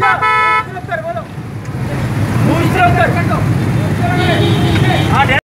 Yeah.